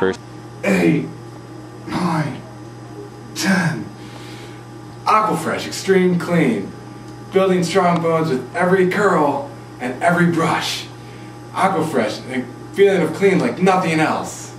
first. eight, nine, ten. Aquafresh Extreme Clean. Building strong bones with every curl and every brush. Aquafresh, a feeling of clean like nothing else.